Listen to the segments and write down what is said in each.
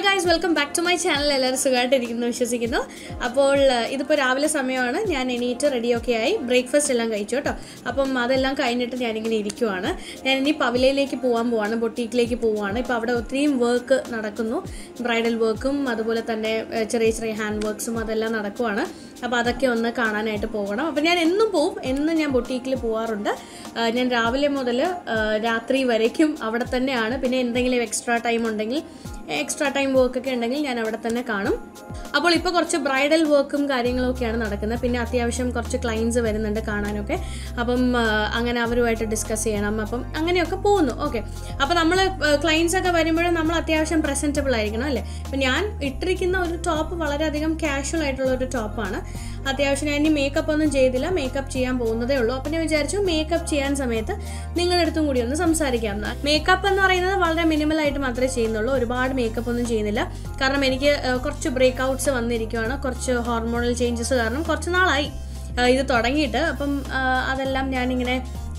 Hi guys welcome back to my channel എല്ലാവരും സുഖമായിട്ടിരിക്കുന്നു വിശ്വസിക്കുന്നു. അപ്പോൾ ഇതിപ്പോൾ രാവിലെ സമയമാണ്. ഞാൻ എണീറ്റ് റെഡിയൊക്കെ ആയി ബ്രേക്ക്ഫാസ്റ്റ് എല്ലാം കഴിച്ചു കേട്ടോ. അപ്പം അതെല്ലാം കഴിഞ്ഞിട്ട് ഞാനിങ്ങനെ ഇരിക്കുവാണ്. ഞാൻ ഇനി പവിലയിലേക്ക് പോകാൻ പോവാണ് ബൊട്ടീക്കിലേക്ക് പോവാണ്. ഇപ്പോൾ അവിടെ ഒത്തിരിയും വർക്ക് നടക്കുന്നു. ബ്രൈഡൽ വർക്കും അതുപോലെ തന്നെ ചെറിയ ചെറിയ ഹാൻഡ് വർക്ക്സും അതെല്ലാം നടക്കുവാണ്. അപ്പോൾ അതൊക്കെ ഒന്ന് കാണാനായിട്ട് പോകണം. അപ്പോൾ ഞാൻ എന്നും പോവും. എന്നും ഞാൻ ബൊട്ടീക്കിൽ പോവാറുണ്ട്. ഞാൻ രാവിലെ മുതൽ രാത്രി വരയ്ക്കും. അവിടെ തന്നെയാണ്. പിന്നെ എന്തെങ്കിലും എക്സ്ട്രാ ടൈം ഉണ്ടെങ്കിൽ എക്സ്ട്രാ ടൈം വർക്ക് ഒക്കെ ഉണ്ടെങ്കിൽ ഞാൻ അവിടെ തന്നെ കാണും. അപ്പോൾ ഇപ്പോൾ കുറച്ച് ബ്രൈഡൽ വർക്കും കാര്യങ്ങളും ഒക്കെയാണ് നടക്കുന്നത്. പിന്നെ അത്യാവശ്യം കുറച്ച് ക്ലയൻസ് വരുന്നുണ്ട് കാണാനൊക്കെ. അപ്പം അങ്ങനെ അവരുമായിട്ട് ഡിസ്കസ് ചെയ്യണം. അപ്പം അങ്ങനെയൊക്കെ പോകുന്നു. ഓക്കെ അപ്പോൾ നമ്മൾ ക്ലയൻസ് ഒക്കെ വരുമ്പോഴും നമ്മൾ അത്യാവശ്യം പ്രസന്റബിൾ ആയിരിക്കണം അല്ലേ? അപ്പം ഞാൻ ഇട്ടിരിക്കുന്ന ഒരു ടോപ്പ് വളരെയധികം കാഷ്വൽ ആയിട്ടുള്ള ഒരു ടോപ്പാണ് അത്യാവശ്യം ഞാൻ ഇനി മേക്കപ്പ് ഒന്നും ചെയ്തില്ല. മേക്കപ്പ് ചെയ്യാൻ പോകുന്നതേ ഉള്ളൂ. അപ്പം ഞാൻ വിചാരിച്ചു മേക്കപ്പ് ചെയ്യാൻ സമയത്ത് നിങ്ങളുടെ അടുത്തും കൂടി ഒന്ന് സംസാരിക്കാം. മേക്കപ്പ് എന്ന് പറയുന്നത് വളരെ മിനിമൽ ആയിട്ട് മാത്രമേ ചെയ്യുന്നുള്ളൂ. ഒരുപാട് മേക്കപ്പ് ഒന്നും ചെയ്യുന്നില്ല. കാരണം എനിക്ക് കുറച്ച് ബ്രേക്ക് ഔട്ട്സ് വന്നിരിക്കുവാണ്. കുറച്ച് ഹോർമോണൽ ചേഞ്ചസ് കാരണം കുറച്ച് നാളായി. ഇത് തുടങ്ങിയിട്ട്. അപ്പം അതെല്ലാം ഞാനിങ്ങനെ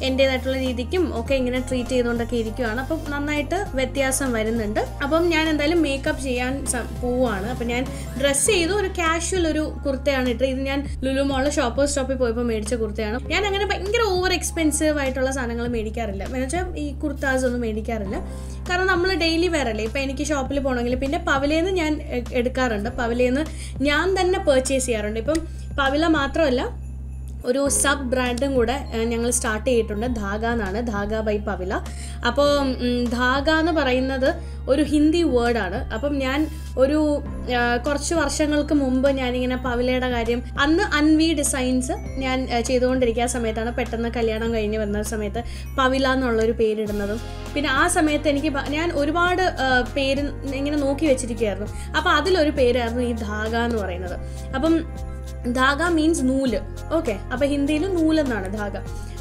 എന്റേതായിട്ടുള്ള രീതിക്കും ഒക്കെ ഇങ്ങനെ ട്രീറ്റ് ചെയ്തുകൊണ്ടൊക്കെ ഇരിക്കുവാണ്. അപ്പം നന്നായിട്ട് വ്യത്യാസം വരുന്നുണ്ട്. അപ്പം ഞാൻ എന്തായാലും മേക്കപ്പ് ചെയ്യാൻ പോവാണ് അപ്പം ഞാൻ ഡ്രസ്സ് ചെയ്തു. ഒരു കാഷ്വൽ ഒരു കുർത്തയാണ് ഇട്ട് ഇത് ഞാൻ ലുലു മോളിൽ ഷോപ്പേഴ്സ് സ്റ്റോപ്പിൽ പോയപ്പോൾ മേടിച്ച കുർത്തയാണ്. ഞാൻ അങ്ങനെ ഭയങ്കര ഓവർ എക്സ്പെൻസീവ് ആയിട്ടുള്ള സാധനങ്ങൾ മേടിക്കാറില്ല. എന്ന് വെച്ചാൽ ഈ കുർത്താസ് ഒന്നും മേടിക്കാറില്ല. കാരണം നമ്മൾ ഡെയിലി വെയർ അല്ലേ? ഇപ്പം എനിക്ക് ഷോപ്പിൽ പോകണമെങ്കിൽ പിന്നെ പവലേന്ന് ഞാൻ എടുക്കാറുണ്ട്. പവലേന്ന് ഞാൻ തന്നെ പർച്ചേസ് ചെയ്യാറുണ്ട്. ഇപ്പം പവില മാത്രമല്ല ഒരു സബ് ബ്രാൻഡും കൂടെ ഞങ്ങൾ സ്റ്റാർട്ട് ചെയ്തിട്ടുണ്ട്. ധാഗ എന്നാണ്. ധാഗ ബൈ പവില. അപ്പോൾ ധാഗ എന്ന് പറയുന്നത് ഒരു ഹിന്ദി വേർഡാണ് അപ്പം ഞാൻ ഒരു കുറച്ച് വർഷങ്ങൾക്ക് മുമ്പ് ഞാനിങ്ങനെ പവിലയുടെ കാര്യം അന്ന് അൻവി ഡിസൈൻസ് ഞാൻ ആ, ചെയ്തുകൊണ്ടിരിക്കുന്ന സമയത്താണ് പെട്ടെന്ന് കല്യാണം കഴിഞ്ഞ് വന്ന സമയത്ത് പവില എന്നുള്ളൊരു പേരിടുന്നതും പിന്നെ ആ സമയത്ത് എനിക്ക് ഞാൻ ഒരുപാട് പേര് ഇങ്ങനെ നോക്കി വെച്ചിരിക്കുകയായിരുന്നു അപ്പോൾ അതിലൊരു പേരായിരുന്നു ഈ ധാഗ എന്ന് പറയുന്നത്. അപ്പം ധാഗ മീൻസ് നൂൽ. ഓക്കെ അപ്പം ഹിന്ദിയിൽ നൂലെന്നാണ് ധാഗ.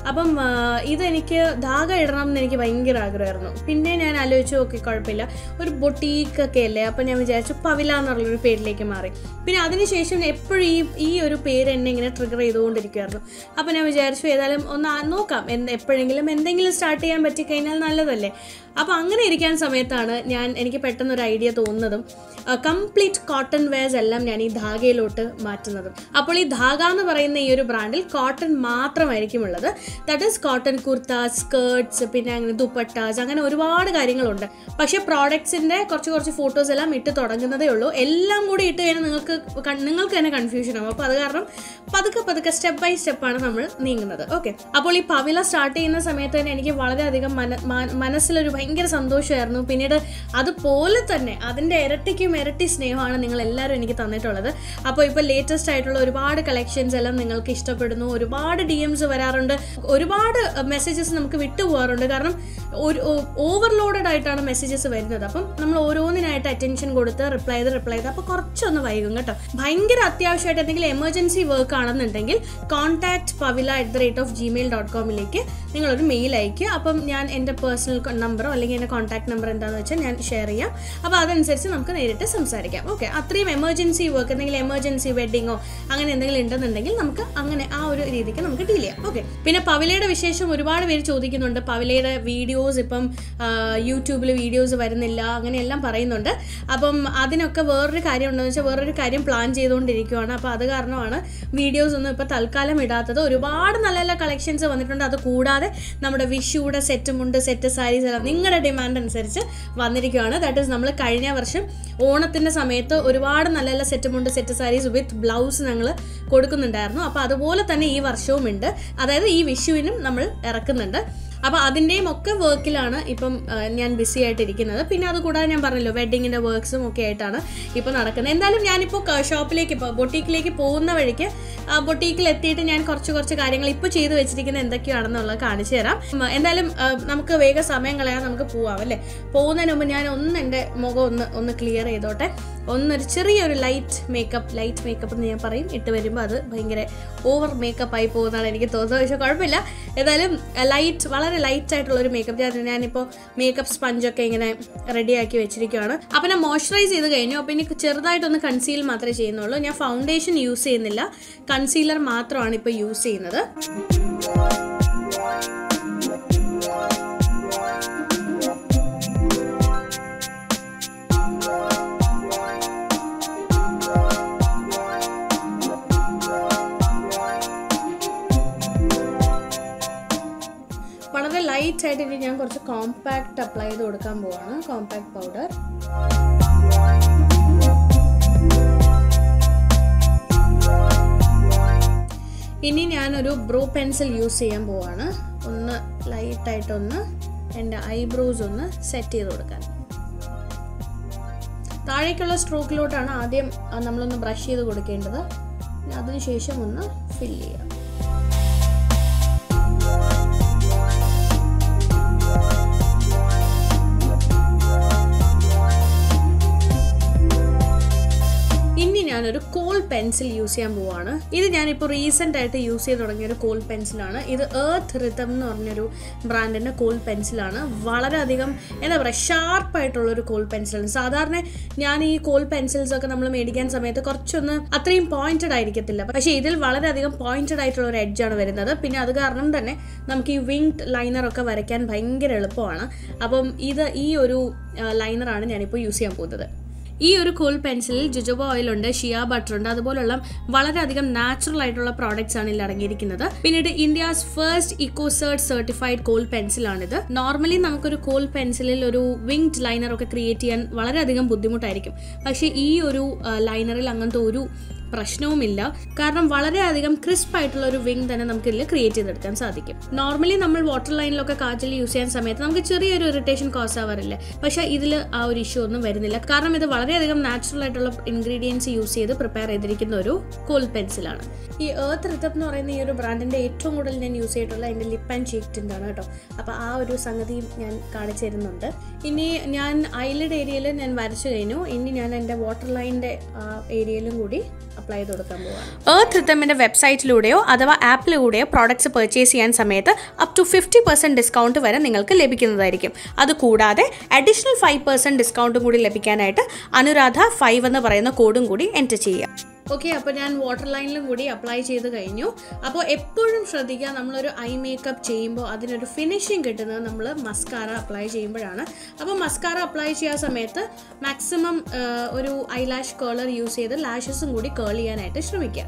അപ്പം ഇതെനിക്ക് ധാഗ ഇടണം എന്ന് എനിക്ക് ഭയങ്കര ആഗ്രഹമായിരുന്നു. പിന്നെ ഞാൻ ആലോചിച്ചു ഓക്കെ കുഴപ്പമില്ല. ഒരു ബൊട്ടീക്ക് ഒക്കെ അല്ലേ? അപ്പം ഞാൻ വിചാരിച്ചു പവില എന്നുള്ളൊരു പേരിലേക്ക് മാറി. പിന്നെ അതിനുശേഷം എപ്പോഴും ഈ ഈ ഒരു പേര് എന്നെ ഇങ്ങനെ ട്രിഗർ ചെയ്തുകൊണ്ടിരിക്കുമായിരുന്നു അപ്പം ഞാൻ വിചാരിച്ചു ഏതായാലും ഒന്ന് നോക്കാം. എന്ത് എപ്പോഴെങ്കിലും എന്തെങ്കിലും സ്റ്റാർട്ട് ചെയ്യാൻ പറ്റിക്കഴിഞ്ഞാൽ നല്ലതല്ലേ? അപ്പോൾ അങ്ങനെ ഇരിക്കാൻ സമയത്താണ് ഞാൻ എനിക്ക് പെട്ടെന്ന് ഒരു ഐഡിയ തോന്നുന്നതും കംപ്ലീറ്റ് കോട്ടൺ വെയർസ് എല്ലാം ഞാൻ ഈ ധാഗയിലോട്ട് മാറ്റുന്നതും. അപ്പോൾ ഈ ധാഗ എന്ന് പറയുന്ന ഈ ഒരു ബ്രാൻഡിൽ കോട്ടൺ മാത്രമായിരിക്കും ഉള്ളത്. That is cotton kurta skirts പിന്നെ അങ്ങനെ ദുപ്പട്ടാസ് അങ്ങനെ ഒരുപാട് കാര്യങ്ങളുണ്ട്. പക്ഷേ പ്രോഡക്ട്സിന്റെ കുറച്ച് കുറച്ച് ഫോട്ടോസ് എല്ലാം ഇട്ട് തുടങ്ങുന്നതേ ഉള്ളൂ. എല്ലാം കൂടി ഇട്ട് കഴിഞ്ഞാൽ നിങ്ങൾക്ക് നിങ്ങൾക്ക് തന്നെ കൺഫ്യൂഷൻ ആവും. അപ്പോൾ അത് കാരണം പതുക്കെ പതുക്കെ സ്റ്റെപ്പ് ബൈ സ്റ്റെപ്പാണ് നമ്മൾ നീങ്ങുന്നത്. ഓക്കെ അപ്പോൾ ഈ പവില സ്റ്റാർട്ട് ചെയ്യുന്ന സമയത്ത് തന്നെ എനിക്ക് വളരെയധികം മന മനസ്സിലൊരു ഭയങ്കര സന്തോഷമായിരുന്നു. പിന്നീട് അതുപോലെ തന്നെ അതിന്റെ ഇരട്ടിക്കും ഇരട്ടി സ്നേഹമാണ് നിങ്ങൾ എല്ലാവരും എനിക്ക് തന്നിട്ടുള്ളത്. അപ്പോൾ ഇപ്പോൾ ലേറ്റസ്റ്റ് ആയിട്ടുള്ള ഒരുപാട് കളക്ഷൻസ് എല്ലാം നിങ്ങൾക്ക് ഇഷ്ടപ്പെടുന്നു. ഒരുപാട് ഡി എംസ് വരാറുണ്ട്. ഒരുപാട് മെസ്സേജസ് നമുക്ക് വിട്ടുപോകാറുണ്ട്. കാരണം ഒരു ഓവർലോഡഡ് ആയിട്ടാണ് മെസ്സേജസ് വരുന്നത്. അപ്പം നമ്മൾ ഓരോന്നിനായിട്ട് അറ്റൻഷൻ കൊടുത്ത് റിപ്ലൈ ചെയ്ത് റിപ്ലൈ ചെയ്ത്. അപ്പോൾ കുറച്ചൊന്ന് വൈകും കേട്ടോ. ഭയങ്കര അത്യാവശ്യമായിട്ട് എന്തെങ്കിലും എമർജൻസി വർക്ക് ആണെന്നുണ്ടെങ്കിൽ contact Pavila at the rate of Gmail dot കോമിലേക്ക് നിങ്ങളൊരു മെയിൽ അയക്കുക അപ്പം ഞാൻ എന്റെ പേഴ്സണൽ നമ്പറോ അല്ലെങ്കിൽ എന്റെ കോൺടാക്ട് നമ്പർ എന്താണെന്ന് വെച്ചാൽ ഞാൻ ഷെയർ ചെയ്യാം. അപ്പോൾ അതനുസരിച്ച് നമുക്ക് നേരിട്ട് സംസാരിക്കാം. ഓക്കെ അത്രയും എമർജൻസി വർക്ക് എന്തെങ്കിലും എമർജൻസി വെഡിങ്ങോ അങ്ങനെ എന്തെങ്കിലും ഉണ്ടെന്നുണ്ടെങ്കിൽ നമുക്ക് അങ്ങനെ ആ ഒരു രീതിക്ക് നമുക്ക് ഡീൽ ചെയ്യാം. ഓക്കെ പിന്നെ പവിലയുടെ വിശേഷം ഒരുപാട് പേര് ചോദിക്കുന്നുണ്ട്. പവിലയുടെ വീഡിയോസ് ഇപ്പം യൂട്യൂബിൽ വീഡിയോസ് വരുന്നില്ല അങ്ങനെയെല്ലാം പറയുന്നുണ്ട്. അപ്പം അതിനൊക്കെ വേറൊരു കാര്യം ഉണ്ടെന്ന് വെച്ചാൽ വേറൊരു കാര്യം പ്ലാൻ ചെയ്തുകൊണ്ടിരിക്കുകയാണ് അപ്പോൾ അത് കാരണമാണ് വീഡിയോസ് ഒന്നും ഇപ്പോൾ തൽക്കാലം ഇടാത്തത്. ഒരുപാട് നല്ല നല്ല കളക്ഷൻസ് വന്നിട്ടുണ്ട്. അത് കൂടാതെ നമ്മുടെ വിഷുയുടെ സെറ്റ് മുണ്ട് സെറ്റ് സാരീസ് എല്ലാം നിങ്ങളുടെ ഡിമാൻഡ് അനുസരിച്ച് വന്നിരിക്കുകയാണ് ദാറ്റ് ഈസ് നമ്മൾ കഴിഞ്ഞ വർഷം ഓണത്തിന്റെ സമയത്ത് ഒരുപാട് നല്ല നല്ല സെറ്റ് മുണ്ട് സെറ്റ് സാരീസ് വിത്ത് ബ്ലൗസ് ഞങ്ങൾ കൊടുക്കുന്നുണ്ടായിരുന്നു. അപ്പോൾ അതുപോലെ തന്നെ ഈ വർഷവും ഉണ്ട് അതായത് ഈ വിഷുവിനും നമ്മൾ ഇറക്കുന്നുണ്ട്. അപ്പോൾ അതിന്റെയും ഒക്കെ വർക്കിലാണ് ഇപ്പം ഞാൻ ബിസി ആയിട്ടിരിക്കുന്നത്. പിന്നെ അതുകൂടാതെ ഞാൻ പറഞ്ഞല്ലോ വെഡ്ഡിങ്ങിന്റെ വർക്ക്സും ഒക്കെ ആയിട്ടാണ് ഇപ്പോൾ നടക്കുന്നത്. എന്തായാലും ഞാനിപ്പോൾ ഷോപ്പിലേക്ക് ഇപ്പോൾ ബൊട്ടീക്കിലേക്ക് പോകുന്ന വഴിക്ക് ബൊട്ടീക്കിൽ എത്തിയിട്ട് ഞാൻ കുറച്ച് കുറച്ച് കാര്യങ്ങൾ ഇപ്പോൾ ചെയ്തു വെച്ചിരിക്കുന്നത് എന്തൊക്കെയാണെന്നുള്ളത് കാണിച്ചു തരാം. എന്തായാലും നമുക്ക് വേഗം സമയം കളയാൻ നമുക്ക് പോവാം അല്ലേ? പോകുന്നതിന് മുമ്പ് ഞാൻ ഒന്ന് എന്റെ മുഖം ഒന്ന് ഒന്ന് ക്ലിയർ ചെയ്തോട്ടെ. ഒന്നൊരു ചെറിയൊരു ലൈറ്റ് മേക്കപ്പ് ലൈറ്റ് മേക്കപ്പ് എന്ന് ഞാൻ പറയും. ഇട്ട് വരുമ്പോൾ അത് ഭയങ്കര ഓവർ മേക്കപ്പ് ആയി പോകുന്നതാണ് എനിക്ക് തോന്നുന്നത്. പക്ഷേ കുഴപ്പമില്ല. ഏതായാലും ലൈറ്റ് വളരെ ലൈറ്റ് ആയിട്ടുള്ള ഒരു മേക്കപ്പ് ഞാൻ ഞാനിപ്പോൾ മേക്കപ്പ് സ്പഞ്ചൊക്കെ ഇങ്ങനെ റെഡിയാക്കി വെച്ചിരിക്കുകയാണ് അപ്പോൾ ഞാൻ മോയ്സ്ചറൈസ് ചെയ്ത് കഴിഞ്ഞു. അപ്പോൾ എനിക്ക് ചെറുതായിട്ടൊന്ന് കൺസീൽ മാത്രമേ ചെയ്യുന്നുള്ളൂ. ഞാൻ ഫൗണ്ടേഷൻ യൂസ് ചെയ്യുന്നില്ല. കൺസീലർ മാത്രമാണ് ഇപ്പോൾ യൂസ് ചെയ്യുന്നത്. ഞാൻ കുറച്ച് കോമ്പാക്ട് അപ്ലൈ ചെയ്ത് കൊടുക്കാൻ പോവാണ്. കോമ്പാക്ട് പൗഡർ ഇനി ഞാനൊരു ബ്രോ പെൻസിൽ യൂസ് ചെയ്യാൻ പോവാണ്. ഒന്ന് ലൈറ്റായിട്ടൊന്ന് എന്റെ ഐബ്രോസ് ഒന്ന് സെറ്റ് ചെയ്ത് കൊടുക്കാൻ. താഴേക്കുള്ള സ്ട്രോക്കിലോട്ടാണ് ആദ്യം നമ്മളൊന്ന് ബ്രഷ് ചെയ്ത് കൊടുക്കേണ്ടത്. അതിനുശേഷം ഒന്ന് ഫില്ല് ചെയ്യാം. ഞാനൊരു കോൾ പെൻസിൽ യൂസ് ചെയ്യാൻ പോവാണ്. ഇത് ഞാനിപ്പോൾ റീസെന്റ് ആയിട്ട് യൂസ് ചെയ്ത് തുടങ്ങിയ ഒരു കോൾ പെൻസിലാണ് ഇത് ഏർത്ത് റിതം എന്ന് പറഞ്ഞൊരു ബ്രാൻഡിന്റെ കോൾ പെൻസിലാണ് വളരെയധികം എന്താ പറയുക ഷാർപ്പായിട്ടുള്ളൊരു കോൾ പെൻസിലാണ് സാധാരണ ഞാൻ ഈ കോൾ പെൻസിൽസ് ഒക്കെ നമ്മൾ മേടിക്കാൻ സമയത്ത് കുറച്ചൊന്ന് അത്രയും പോയിന്റഡ് ആയിരിക്കത്തില്ല. പക്ഷേ ഇതിൽ വളരെയധികം പോയിന്റഡ് ആയിട്ടുള്ള ഒരു എഡ്ജാണ് വരുന്നത്. പിന്നെ അത് കാരണം തന്നെ നമുക്ക് ഈ വിങ്ഡ് ലൈനറൊക്കെ വരയ്ക്കാൻ ഭയങ്കര എളുപ്പമാണ്. അപ്പം ഇത് ഈ ഒരു ലൈനറാണ് ഞാനിപ്പോൾ യൂസ് ചെയ്യാൻ പോകുന്നത്. ഈ ഒരു കൂൾ പെൻസിലിൽ ജുജോബ ഓയിൽ ഉണ്ട് ഷിയ ബട്ടർ ഉണ്ട് അതുപോലുള്ള വളരെയധികം നാച്ചുറൽ ആയിട്ടുള്ള പ്രോഡക്ട്സ് ആണ് ഇതിൽ അടങ്ങിയിരിക്കുന്നത്. പിന്നീട് India's first Ecocert certified kohl പെൻസിലാണിത് normally നമുക്കൊരു കോൾ പെൻസിലിൽ ഒരു വിങ്ഡ് ലൈനർ ഒക്കെ ക്രിയേറ്റ് ചെയ്യാൻ വളരെയധികം ബുദ്ധിമുട്ടായിരിക്കും. പക്ഷേ ഈ ഒരു ലൈനറിൽ അങ്ങനത്തെ ഒരു പ്രശ്നവുമില്ല. കാരണം വളരെയധികം ക്രിസ്പ് ആയിട്ടുള്ള ഒരു വിങ് തന്നെ നമുക്ക് ഇതിൽ ക്രിയേറ്റ് ചെയ്തെടുക്കാൻ സാധിക്കും. നോർമലി നമ്മൾ വാട്ടർ ലൈനിലൊക്കെ കാജൽ യൂസ് ചെയ്യാൻ സമയത്ത് നമുക്ക് ചെറിയൊരു ഇറിറ്റേഷൻ കോസ് ആവാറില്ല. പക്ഷേ ഇതിൽ ആ ഒരു ഇഷ്യൂ ഒന്നും വരുന്നില്ല. കാരണം ഇത് വളരെയധികം നാച്ചുറൽ ആയിട്ടുള്ള ഇൻഗ്രീഡിയൻസ് യൂസ് ചെയ്ത് പ്രിപ്പയർ ചെയ്തിരിക്കുന്ന ഒരു കോൾ പെൻസിലാണ് ഈ ഏർത്ത് റിതപ്പ് എന്ന് പറയുന്ന ഈ ഒരു ബ്രാൻഡിന്റെ ഏറ്റവും കൂടുതൽ ഞാൻ യൂസ് ചെയ്തിട്ടുള്ള എന്റെ ലിപ്പ് ആൻഡ് ചീക്ക് ടിന്റ് ആണ് കേട്ടോ. അപ്പോൾ ആ ഒരു സംഗതിയും ഞാൻ കാണിച്ചു തരുന്നുണ്ട്. ഇനി ഞാൻ ഐലഡ് ഏരിയയിൽ ഞാൻ വരച്ചു കഴിഞ്ഞു. ഇനി ഞാൻ എന്റെ വാട്ടർ ലൈനിന്റെ ഏരിയയിലും കൂടി അപ്ലൈ ചെയ്ത് കൊടുക്കാൻ പോകുക ഏർത്ത് വെബ്സൈറ്റിലൂടെയോ അഥവാ ആപ്പിലൂടെയോ പ്രോഡക്ട്സ് പർച്ചേസ് ചെയ്യാൻ സമയത്ത് up to fifty percent discount വരെ നിങ്ങൾക്ക് ലഭിക്കുന്നതായിരിക്കും. അതുകൂടാതെ അഡീഷണൽ ഫൈവ് പെർസെന്റ് ഡിസ്കൗണ്ടും കൂടി ലഭിക്കാനായിട്ട് അനുരാധ ഫൈവ് എന്ന് പറയുന്ന കോഡും കൂടി എന്റർ ചെയ്യുക. ഓക്കെ അപ്പോൾ ഞാൻ വാട്ടർ ലൈനിലും കൂടി അപ്ലൈ ചെയ്ത് കഴിഞ്ഞു. അപ്പോൾ എപ്പോഴും ശ്രദ്ധിക്കുക നമ്മളൊരു ഐ മേക്കപ്പ് ചെയ്യുമ്പോൾ അതിനൊരു ഫിനിഷിങ് കിട്ടുന്നത് നമ്മൾ മസ്കാര അപ്ലൈ ചെയ്യുമ്പോഴാണ്. അപ്പോൾ മസ്കാര അപ്ലൈ ചെയ്യാൻ സമയത്ത് മാക്സിമം ഒരു ഐ ലാഷ് കേളർ യൂസ് ചെയ്ത് ലാഷസും കൂടി കേൾ ചെയ്യാനായിട്ട് ശ്രമിക്കുക.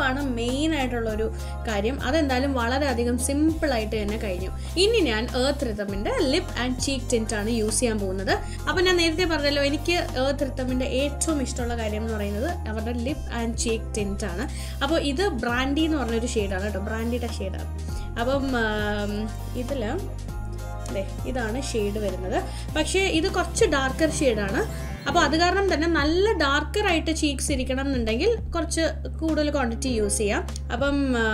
ഐ മെയിൻ ആയിട്ടുള്ള ഒരു കാര്യം. അതെന്തായാലും വളരെയധികം സിമ്പിളായിട്ട് തന്നെ കഴിഞ്ഞു. ഇനി ഞാൻ ഏർത്ത് റിത്തമിന്റെ ലിപ് ആൻഡ് ചീക്ക് ആണ് യൂസ് ചെയ്യാൻ പോകുന്നത്. അപ്പോൾ ഞാൻ നേരത്തെ പറഞ്ഞല്ലോ എനിക്ക് ഏർത്ത് റിത്തമിന്റെ ഏറ്റവും ഇഷ്ടമുള്ള കാര്യം എന്ന് പറയുന്നത് അവരുടെ ലിപ് ആൻഡ് ചീക്ക് ആണ്. അപ്പോൾ ഇത് ബ്രാൻഡി എന്ന് പറഞ്ഞൊരു ഷെയ്ഡാണ് കേട്ടോ. ബ്രാൻഡിയുടെ ഷെയ്ഡാണ് അപ്പം ഇതിൽ അല്ലേ ഇതാണ് ഷെയ്ഡ് വരുന്നത്. പക്ഷേ ഇത് കുറച്ച് ഡാർക്കർ ഷെയ്ഡാണ് അപ്പോൾ അത് കാരണം തന്നെ നല്ല ഡാർക്കറായിട്ട് ചീക്സ് ഇരിക്കണം എന്നുണ്ടെങ്കിൽ കുറച്ച് കൂടുതൽ ക്വാണ്ടിറ്റി യൂസ് ചെയ്യാം. അപ്പം ആ,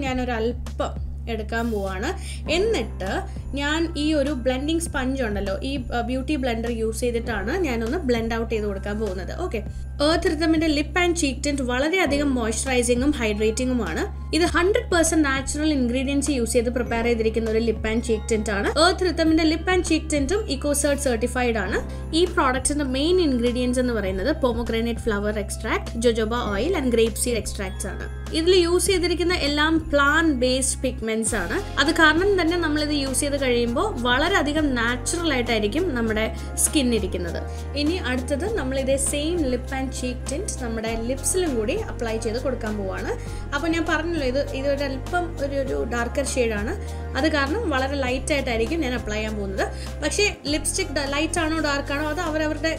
ഞാൻ ഒരു അല്പം എടുക്കാൻ പോവാണ്. എന്നിട്ട് ഞാൻ ഈ ഒരു ബ്ലെൻഡിങ് സ്പഞ്ച് ഉണ്ടല്ലോ ഈ ബ്യൂട്ടി ബ്ലെൻഡർ യൂസ് ചെയ്തിട്ടാണ് ഞാനൊന്ന് ബ്ലെൻഡ് ഔട്ട് ചെയ്ത് കൊടുക്കാൻ പോകുന്നത്. ഓക്കെ ഏർത്ത് റിതമിന്റെ ലിപ്പ് ആൻഡ് ചീക്ക് ടെന്റ് വളരെയധികം മോയ്സ്ചറൈസിങ്ങും ഹൈഡ്രേറ്റിംഗുമാണ് ഇത് hundred percent natural ingredients use ചെയ്ത് പ്രിപ്പയർ ചെയ്തിരിക്കുന്ന ഒരു ലിപ്പ് ആൻഡ് ചീക്ക് ടെന്റ് ആണ്. ഏർത്ത് റിതമിന്റെ ലിപ്പ് ആൻഡ് ചീക്ക് ടെന്റും ഇക്കോസേർട്ട് സർട്ടിഫൈഡ് ആണ്. ഈ പ്രോഡക്റ്റിന്റെ മെയിൻ ഇൻഗ്രീഡിയൻസ് എന്ന് പറയുന്നത് pomegranate flower extract jojoba oil and grape seed extracts ആണ്. ഇതിൽ യൂസ് ചെയ്തിരിക്കുന്ന എല്ലാം പ്ലാൻ ബേസ്ഡ് പിഗ്മെന്റ്സ് ആണ്. അത് കാരണം തന്നെ നമ്മൾ ഇത് യൂസ് ചെയ്ത് കഴിയുമ്പോൾ വളരെയധികം നാച്ചുറൽ ആയിട്ടായിരിക്കും നമ്മുടെ സ്കിൻ ഇരിക്കുന്നത്. ഇനി അടുത്തത് നമ്മൾ ഇതേ same lip and cheek tint നമ്മുടെ ലിപ്സിലും കൂടി അപ്ലൈ ചെയ്ത് കൊടുക്കാൻ പോവാണ്. അപ്പോൾ ഞാൻ പറഞ്ഞല്ലോ ഇത് ഇതൊരു അല്പം ഒരു ഒരു ഡാർക്കർ ഷെയ്ഡാണ് അത് കാരണം വളരെ ലൈറ്റ് ആയിട്ടായിരിക്കും ഞാൻ അപ്ലൈ ചെയ്യാൻ പോകുന്നത്. പക്ഷേ ലിപ്സ്റ്റിക് ലൈറ്റ് ആണോ ഡാർക്ക് ആണോ അത് അവരവരുടെ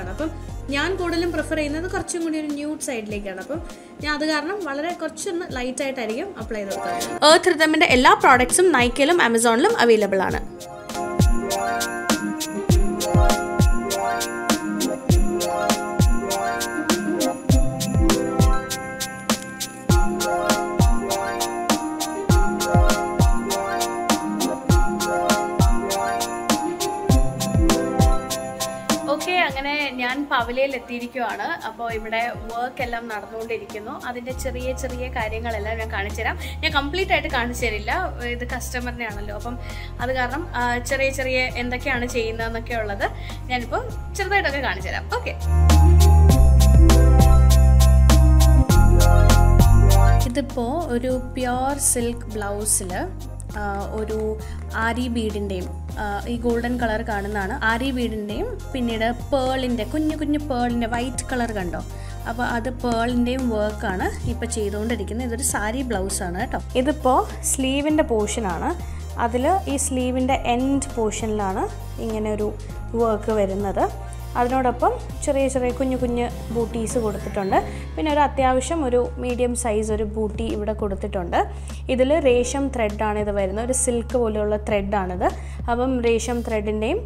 ആണ്. അപ്പം ഞാൻ കൂടുതലും പ്രിഫർ ചെയ്യുന്നത് കുറച്ചും കൂടി ഒരു ന്യൂഡ് സൈഡിലേക്കാണ് അപ്പം ഞാൻ അത് കാരണം വളരെ കുറച്ചൊന്ന് ലൈറ്റ് ആയിട്ടായിരിക്കും അപ്ലൈ ചെയ്ത് കൊടുക്കുന്നത് ഏർത്ത് റിതമിന്റെ എല്ലാ പ്രോഡക്ട്സും നൈക്കയിലും ആമസോണിലും അവൈലബിൾ ആണ്. അങ്ങനെ ഞാൻ പവലയിൽ എത്തിയിരിക്കുവാണ്. അപ്പോൾ ഇവിടെ വർക്ക് എല്ലാം നടന്നുകൊണ്ടിരിക്കുന്നു. അതിന്റെ ചെറിയ ചെറിയ കാര്യങ്ങളെല്ലാം ഞാൻ കാണിച്ചു തരാം ഞാൻ കംപ്ലീറ്റ് ആയിട്ട് കാണിച്ചു തരില്ല. ഇത് കസ്റ്റമറിനെ ആണല്ലോ. അപ്പം അത് കാരണം ചെറിയ ചെറിയ എന്തൊക്കെയാണ് ചെയ്യുന്നതെന്നൊക്കെ ഉള്ളത് ഞാനിപ്പോൾ ചെറുതായിട്ടൊക്കെ കാണിച്ചു തരാം. ഓക്കെ ഇതിപ്പോൾ ഒരു പ്യുർ സിൽക്ക് ബ്ലൗസിൽ ഒരു ആരി ബീഡിന്റെയും ഈ ഗോൾഡൻ കളർ കാണുന്നതാണ്. ആരി ബീഡിന്റെയും പിന്നീട് പേളിന്റെ കുഞ്ഞു കുഞ്ഞു പേളിന്റെ വൈറ്റ് കളർ കണ്ടോ? അപ്പോൾ അത് പേളിന്റെയും വർക്കാണ് ഇപ്പോൾ ചെയ്തുകൊണ്ടിരിക്കുന്നത്. ഇതൊരു സാരി ബ്ലൗസാണ് കേട്ടോ. ഇതിപ്പോൾ സ്ലീവിന്റെ പോർഷനാണ് അതിൽ ഈ സ്ലീവിന്റെ എൻഡ് പോർഷനിലാണ് ഇങ്ങനെ ഒരു വർക്ക് വരുന്നത്. അതിനോടൊപ്പം ചെറിയ ചെറിയ കുഞ്ഞു കുഞ്ഞ് ബൂട്ടീസ് കൊടുത്തിട്ടുണ്ട്. പിന്നെ ഒരു അത്യാവശ്യം ഒരു മീഡിയം സൈസ് ഒരു ബൂട്ടി ഇവിടെ കൊടുത്തിട്ടുണ്ട്. ഇതിൽ റേഷം ത്രെഡാണ് ഇത് വരുന്നത്. ഒരു സിൽക്ക് പോലെയുള്ള ത്രെഡാണിത് അപ്പം റേഷം ത്രെഡിന്റെയും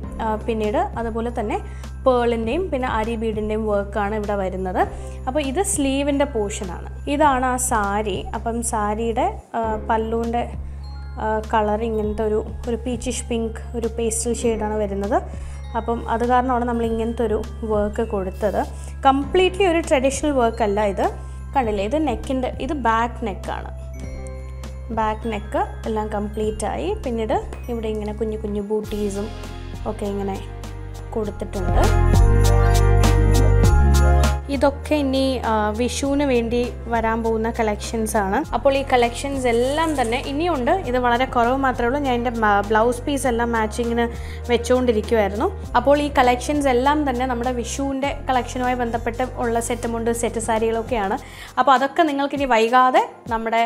പിന്നീട് അതുപോലെ തന്നെ പേളിന്റെയും പിന്നെ അരി ബീഡിന്റെയും വർക്കാണ് ഇവിടെ വരുന്നത്. അപ്പോൾ ഇത് സ്ലീവിന്റെ പോർഷനാണ് ഇതാണ് ആ സാരി. അപ്പം സാരിയുടെ പല്ലുവിന്റെ കളർ ഇങ്ങനത്തെ ഒരു ഒരു പീച്ചിഷ് പിങ്ക് ഒരു പേസ്റ്റൽ ഷെയ്ഡാണ് വരുന്നത്. അപ്പം അത് കാരണമാണ് നമ്മൾ ഇങ്ങനത്തെ ഒരു വർക്ക് കൊടുത്തത്. കംപ്ലീറ്റ്ലി ഒരു ട്രഡീഷണൽ വർക്ക് അല്ല ഇത്. കണ്ടില്ലേ? ഇത് നെക്കിന്റെ ഇത് ബാക്ക് നെക്കാണ് ബാക്ക് നെക്ക് എല്ലാം കംപ്ലീറ്റ് ആയി. പിന്നീട് ഇവിടെ ഇങ്ങനെ കുഞ്ഞു കുഞ്ഞു ബൂട്ടീസും ഒക്കെ ഇങ്ങനെ കൊടുത്തിട്ടുണ്ട്. ഇതൊക്കെ ഇനി വിഷുവിന് വേണ്ടി വരാൻ പോകുന്ന കളക്ഷൻസ് ആണ്. അപ്പോൾ ഈ കളക്ഷൻസ് എല്ലാം തന്നെ ഇനിയുണ്ട്. ഇത് വളരെ കുറവ് മാത്രമേ ഉള്ളൂ. ഞാൻ എന്റെ ബ്ലൗസ് പീസ് എല്ലാം മാച്ചിങ്ങിന് വെച്ചുകൊണ്ടിരിക്കുമായിരുന്നു അപ്പോൾ ഈ കളക്ഷൻസ് എല്ലാം തന്നെ നമ്മുടെ വിഷുവിന്റെ കളക്ഷനുമായി ബന്ധപ്പെട്ട് ഉള്ള സെറ്റ് സെറ്റ് സാരികളൊക്കെയാണ്. അപ്പോൾ അതൊക്കെ നിങ്ങൾക്ക് ഇനി വൈകാതെ നമ്മുടെ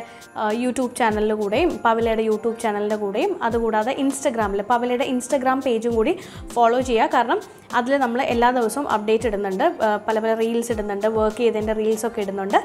യൂട്യൂബ് ചാനലിൽ കൂടെയും പവലയുടെ യൂട്യൂബ് ചാനലിന്റെ കൂടെയും അതുകൂടാതെ ഇൻസ്റ്റഗ്രാമിൽ പവലയുടെ ഇൻസ്റ്റഗ്രാം പേജും കൂടി ഫോളോ ചെയ്യുക. കാരണം അതിൽ നമ്മൾ എല്ലാ ദിവസവും അപ്ഡേറ്റ് ഇടുന്നുണ്ട്. പല പല റീൽസ് ഇടുന്നുണ്ട്. വർക്ക് ചെയ്തതിന്റെ റീൽസ് ഒക്കെ ഇടുന്നുണ്ട്.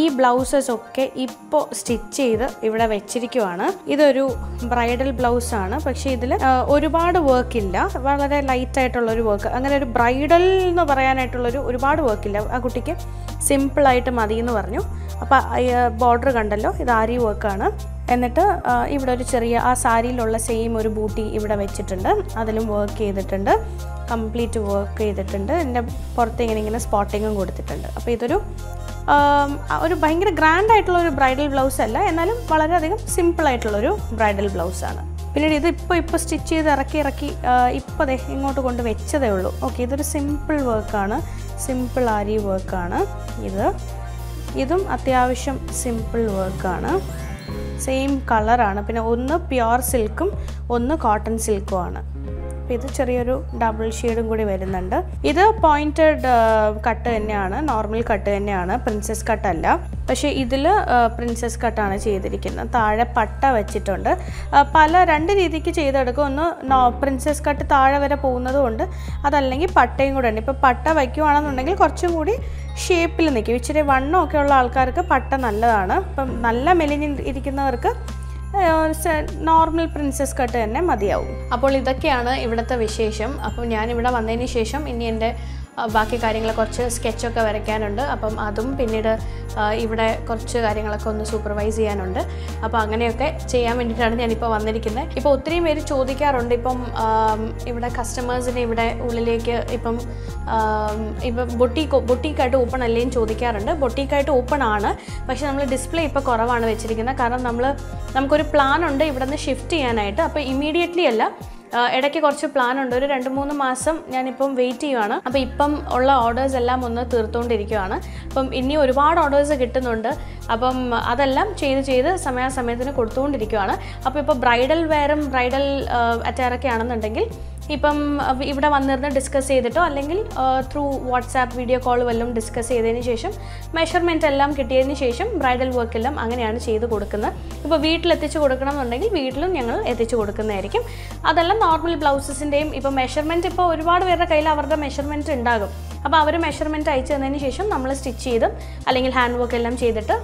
ഈ ബ്ലൗസസ് ഒക്കെ ഇപ്പോൾ സ്റ്റിച്ച് ചെയ്ത് ഇവിടെ വെച്ചിരിക്കുവാണ്. ഇതൊരു ബ്രൈഡൽ ബ്ലൗസ് ആണ്. പക്ഷേ ഇതിൽ ഒരുപാട് വർക്ക് ഇല്ല. വളരെ ലൈറ്റ് ആയിട്ടുള്ള ഒരു വർക്ക് അങ്ങനെ ഒരു ബ്രൈഡൽ എന്ന് പറയാനായിട്ടുള്ളൊരു ഒരുപാട് വർക്ക് ഇല്ല. ആ കുട്ടിക്ക് സിമ്പിളായിട്ട് മതി എന്ന് പറഞ്ഞു. അപ്പോൾ ബോർഡർ കണ്ടല്ലോ? ഇത് ആരി വർക്കാണ് എന്നിട്ട് ഇവിടെ ഒരു ചെറിയ ആ സാരിയിലുള്ള സെയിം ഒരു ബൂട്ടി ഇവിടെ വെച്ചിട്ടുണ്ട്. അതിലും വർക്ക് ചെയ്തിട്ടുണ്ട്. കംപ്ലീറ്റ് വർക്ക് ചെയ്തിട്ടുണ്ട്. എന്റെ പുറത്ത് ഇങ്ങനെ ഇങ്ങനെ സ്പോട്ടിങ്ങും കൊടുത്തിട്ടുണ്ട്. അപ്പോൾ ഇതൊരു ഒരു ഭയങ്കര ഗ്രാൻഡ് ആയിട്ടുള്ള ഒരു ബ്രൈഡൽ ബ്ലൗസ് അല്ല. എന്നാലും വളരെയധികം സിമ്പിൾ ആയിട്ടുള്ളൊരു ബ്രൈഡൽ ബ്ലൗസാണ് പിന്നീട് ഇത് ഇപ്പോൾ ഇപ്പോൾ സ്റ്റിച്ച് ചെയ്ത് ഇറക്കി ഇറക്കി ഇപ്പോൾ അതെ ഇങ്ങോട്ട് കൊണ്ട് വെച്ചതേ ഉള്ളൂ. ഓക്കെ ഇതൊരു സിമ്പിൾ വർക്കാണ് സിമ്പിൾ ആരി വർക്കാണ് ഇത് ഇതും അത്യാവശ്യം സിമ്പിൾ വർക്കാണ് സെയിം കളറാണ് പിന്നെ ഒന്ന് പ്യുർ സിൽക്കും ഒന്ന് കോട്ടൺ സിൽക്കും ആണ്. ഇത് ചെറിയൊരു ഡബിൾ ഷെയ്ഡും കൂടി വരുന്നുണ്ട്. ഇത് പോയിന്റഡ് കട്ട് തന്നെയാണ്. നോർമൽ കട്ട് തന്നെയാണ്. പ്രിൻസസ് കട്ടല്ല പക്ഷേ ഇതിൽ പ്രിൻസസ് കട്ടാണ് ചെയ്തിരിക്കുന്നത്. താഴെ പട്ട വെച്ചിട്ടുണ്ട്. പല രണ്ട് രീതിക്ക് ചെയ്തെടുക്കും. ഒന്ന് നോ പ്രിൻസസ് കട്ട് താഴെ വരെ പോകുന്നതുകൊണ്ട് അതല്ലെങ്കിൽ പട്ടയും കൂടെ ഉണ്ട്. ഇപ്പോൾ പട്ട വയ്ക്കുവാണെന്നുണ്ടെങ്കിൽ കുറച്ചും കൂടി ഷേപ്പിൽ നിൽക്കും. ഇച്ചിരി വണ്ണമൊക്കെ ഉള്ള ആൾക്കാർക്ക് പട്ട നല്ലതാണ്. ഇപ്പം നല്ല മെലിഞ്ഞ് ഇരിക്കുന്നവർക്ക് നോർമൽ പ്രിൻസസ് കട്ട് തന്നെ മതിയാവും. അപ്പോൾ ഇതൊക്കെയാണ് ഇവിടുത്തെ വിശേഷം. അപ്പോൾ ഞാനിവിടെ വന്നതിന് ശേഷം ഇനി എന്റെ ബാക്കി കാര്യങ്ങൾ കുറച്ച് സ്കെച്ചൊക്കെ വരയ്ക്കാനുണ്ട്. അപ്പം അതും പിന്നീട് ഇവിടെ കുറച്ച് കാര്യങ്ങളൊക്കെ ഒന്ന് സൂപ്പർവൈസ് ചെയ്യാനുണ്ട്. അപ്പോൾ അങ്ങനെയൊക്കെ ചെയ്യാൻ വേണ്ടിയിട്ടാണ് ഞാനിപ്പോൾ വന്നിരിക്കുന്നത് ഇപ്പോൾ ഒത്തിരി പേര് ചോദിക്കാറുണ്ട്. ഇപ്പം ഇവിടെ കസ്റ്റമേഴ്സിനെ ഇവിടെ ഉള്ളിലേക്ക് ഇപ്പം ഇപ്പം ബൊട്ടീക്ക് ബൊട്ടീക്കായിട്ട് ഓപ്പൺ അല്ലേന്ന് ചോദിക്കാറുണ്ട്. ബൊട്ടീക്കായിട്ട് ഓപ്പൺ ആണ്. പക്ഷേ നമ്മൾ ഡിസ്പ്ലേ ഇപ്പോൾ കുറവാണ് വെച്ചിരിക്കുന്നത് കാരണം നമ്മൾ നമുക്കൊരു പ്ലാൻ ഉണ്ട് ഇവിടെ നിന്ന് ഷിഫ്റ്റ് ചെയ്യാനായിട്ട്. അപ്പോൾ ഇമ്മീഡിയറ്റ്ലി അല്ല ഇടയ്ക്ക് കുറച്ച് പ്ലാൻ ഉണ്ട്. ഒരു രണ്ട് മൂന്ന് മാസം ഞാനിപ്പം വെയിറ്റ് ചെയ്യുവാണ്. അപ്പോൾ ഇപ്പം ഉള്ള ഓർഡേഴ്സ് എല്ലാം ഒന്ന് തീർത്തുകൊണ്ടിരിക്കുകയാണ് അപ്പം ഇനി ഒരുപാട് ഓർഡേഴ്സ് കിട്ടുന്നുണ്ട്. അപ്പം അതെല്ലാം ചെയ്ത് ചെയ്ത് സമയാസമയത്തിന് കൊടുത്തുകൊണ്ടിരിക്കുകയാണ് അപ്പോൾ ഇപ്പോൾ ബ്രൈഡൽ വെയറും ബ്രൈഡൽ അറ്റയറൊക്കെ ആണെന്നുണ്ടെങ്കിൽ ഇപ്പം ഇവിടെ വന്നിരുന്ന് ഡിസ്കസ് ചെയ്തിട്ടോ? അല്ലെങ്കിൽ ത്രൂ വാട്സാപ്പ് വീഡിയോ കോൾ വല്ലതും ഡിസ്കസ് ചെയ്തതിന് ശേഷം മെഷർമെന്റ് എല്ലാം കിട്ടിയതിന് ശേഷം ബ്രൈഡൽ വർക്കെല്ലാം അങ്ങനെയാണ് ചെയ്ത് കൊടുക്കുന്നത്. ഇപ്പോൾ വീട്ടിലെത്തിച്ച് കൊടുക്കണം എന്നുണ്ടെങ്കിൽ വീട്ടിലും ഞങ്ങൾ എത്തിച്ചു കൊടുക്കുന്നതായിരിക്കും. അതെല്ലാം നോർമൽ ബ്ലൗസസിന്റെയും ഇപ്പോൾ മെഷർമെന്റ് ഇപ്പോൾ ഒരുപാട് പേരുടെ കയ്യിൽ അവരുടെ മെഷർമെന്റ് ഉണ്ടാകും. അപ്പോൾ അവർ മെഷർമെന്റ് അയച്ചു തന്നതിന് ശേഷം നമ്മൾ സ്റ്റിച്ച് ചെയ്തും അല്ലെങ്കിൽ ഹാൻഡ് വർക്ക് എല്ലാം ചെയ്തിട്ട്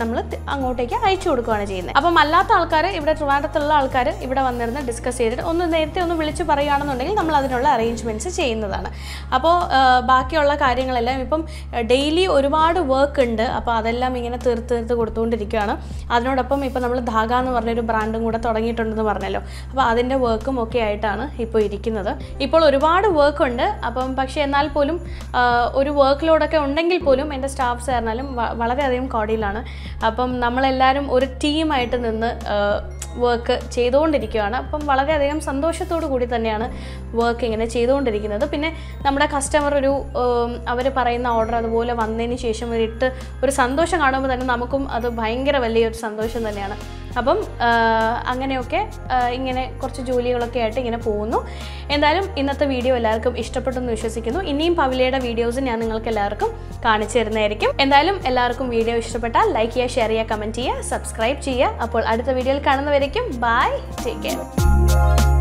നമ്മൾ അങ്ങോട്ടേക്ക് അയച്ചു കൊടുക്കുകയാണ് ചെയ്യുന്നത്. അപ്പം അല്ലാത്ത ആൾക്കാർ ഇവിടെ ട്രിവാൻഡ്രത്തുള്ള ആൾക്കാർ ഇവിടെ വന്നിരുന്ന് ഡിസ്കസ് ചെയ്തിട്ട് ഒന്ന് നേരത്തെ ഒന്ന് വിളിച്ച് പറയുകയാണെന്നുണ്ടെങ്കിൽ നമ്മൾ അതിനുള്ള അറേഞ്ച്മെന്റ്സ് ചെയ്യുന്നതാണ്. അപ്പോൾ ബാക്കിയുള്ള കാര്യങ്ങളെല്ലാം ഇപ്പം ഡെയിലി ഒരുപാട് വർക്ക് ഉണ്ട്. അപ്പോൾ അതെല്ലാം ഇങ്ങനെ തീർത്ത് തീർത്ത് കൊടുത്തുകൊണ്ടിരിക്കുകയാണ്. അതിനോടൊപ്പം ഇപ്പോൾ നമ്മൾ ധാഗ എന്ന് പറഞ്ഞൊരു ബ്രാൻഡും കൂടെ തുടങ്ങിയിട്ടുണ്ടെന്ന് പറഞ്ഞല്ലോ. അപ്പോൾ അതിന്റെ വർക്കും ഒക്കെ ആയിട്ടാണ് ഇപ്പോൾ ഇരിക്കുന്നത്. ഇപ്പോൾ ഒരുപാട് വർക്ക് ഉണ്ട്. അപ്പം പക്ഷേ എന്നാൽ പോലും ഒരു വർക്ക് ലോഡൊക്കെ ഉണ്ടെങ്കിൽ പോലും എന്റെ സ്റ്റാഫ്സ് ആയിരുന്നാലും വളരെയധികം കോടിയിലാണ്. അപ്പം നമ്മളെല്ലാവരും ഒരു ടീമായിട്ട് നിന്ന് വർക്ക് ചെയ്തുകൊണ്ടിരിക്കുകയാണ്. അപ്പം വളരെയധികം സന്തോഷത്തോടു കൂടി തന്നെയാണ് വർക്ക് ഇങ്ങനെ ചെയ്തുകൊണ്ടിരിക്കുന്നത്. പിന്നെ നമ്മുടെ കസ്റ്റമർ ഒരു അവർ പറയുന്ന ഓർഡർ അതുപോലെ വന്നതിന് ശേഷം ഒരു ഇട്ട് ഒരു സന്തോഷം കാണുമ്പോൾ തന്നെ നമുക്കും അത് ഭയങ്കര വലിയൊരു സന്തോഷം തന്നെയാണ്. അപ്പം അങ്ങനെയൊക്കെ ഇങ്ങനെ കുറച്ച് ജോലികളൊക്കെ ആയിട്ട് ഇങ്ങനെ പോകുന്നു. എന്തായാലും ഇന്നത്തെ വീഡിയോ എല്ലാവർക്കും ഇഷ്ടപ്പെട്ടെന്ന് വിശ്വസിക്കുന്നു. ഇനിയും പവിലയുടെ വീഡിയോസ് ഞാൻ നിങ്ങൾക്ക് എല്ലാവർക്കും കാണിച്ചു തരുന്നതായിരിക്കും. എന്തായാലും എല്ലാവർക്കും വീഡിയോ ഇഷ്ടപ്പെട്ടാൽ ലൈക്ക് ചെയ്യുക ഷെയർ ചെയ്യുക കമന്റ് ചെയ്യുക സബ്സ്ക്രൈബ് ചെയ്യുക. അപ്പോൾ അടുത്ത വീഡിയോയിൽ കാണുന്നവരേക്കും ബൈ ടേക്ക് കെയർ.